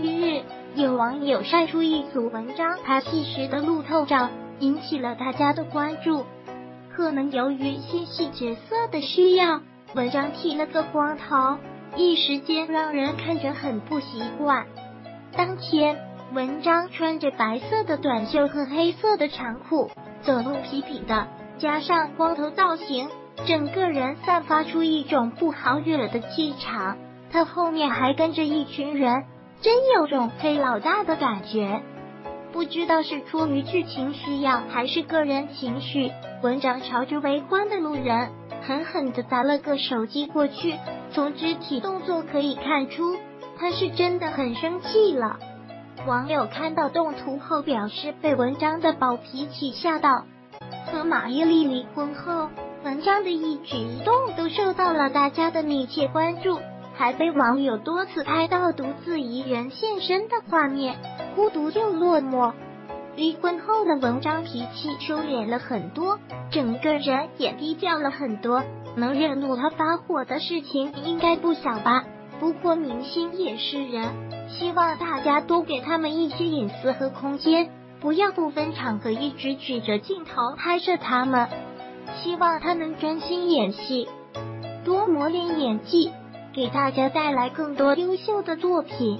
近日，有网友晒出一组文章拍戏时的路透照，引起了大家的关注。可能由于新戏角色的需要，文章剃了个光头，一时间让人看着很不习惯。当天，文章穿着白色的短袖和黑色的长裤，走路痞痞的，加上光头造型，整个人散发出一种不好惹的气场。他后面还跟着一群人，真有种黑老大的感觉。不知道是出于剧情需要还是个人情绪，文章朝着围观的路人狠狠的砸了个手机过去。从肢体动作可以看出，他是真的很生气了。网友看到动图后表示被文章的暴脾气吓到。和马伊琍离婚后，文章的一举一动都受到了大家的密切关注。还被网友多次拍到独自一人现身的画面，孤独又落寞。离婚后的文章脾气收敛了很多，整个人也低调了很多。能惹怒他发火的事情应该不小吧？不过明星也是人，希望大家多给他们一些隐私和空间，不要不分场合一直举着镜头拍摄他们。希望他能专心演戏，多磨练演技。给大家带来更多优秀的作品。